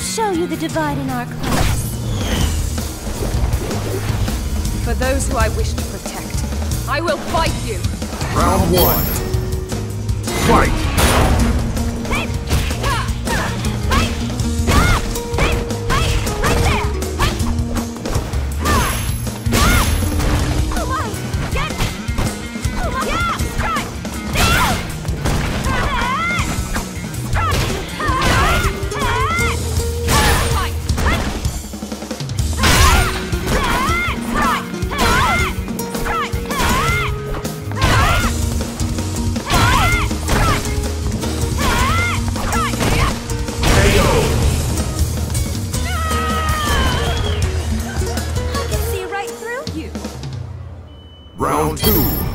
I'll show you the divide in our class. For those who I wish to protect, I will fight you! Round one. Fight! Round two.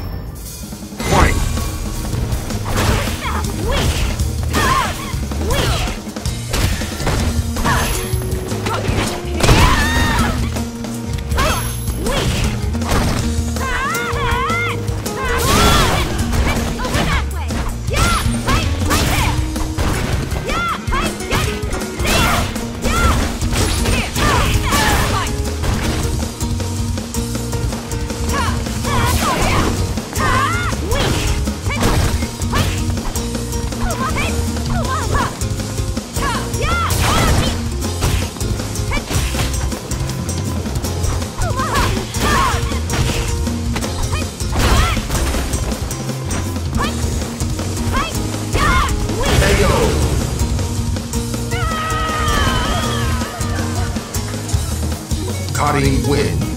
Karin wins.